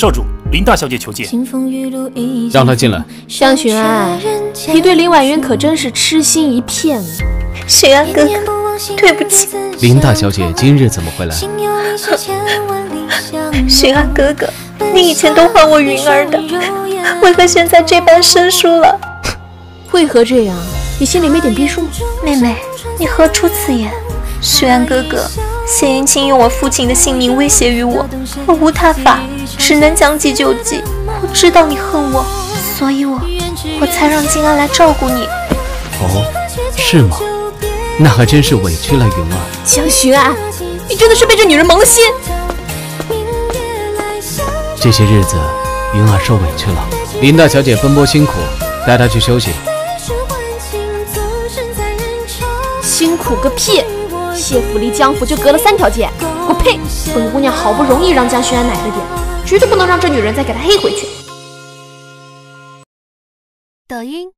少主，林大小姐求见。让她进来。向巡安，你对林婉云可真是痴心一片呢。巡安哥哥，对不起。林大小姐今日怎么会来？巡安哥哥，你以前都唤我云儿的，为何现在这般生疏了？为何这样？你心里没点逼数吗？妹妹，你何出此言？巡安哥哥，谢云清用我父亲的性命威胁于我，我无他法，只能将计就计。我知道你恨我，所以我我才让静安来照顾你。哦，是吗？那还真是委屈了云儿。江巡安，你真的是被这女人蒙了心。这些日子，云儿受委屈了。林大小姐奔波辛苦，带她去休息。辛苦个屁！谢府离江府就隔了三条街，我呸！本姑娘好不容易让江轩安奶了点，绝对不能让这女人再给他黑回去。抖音。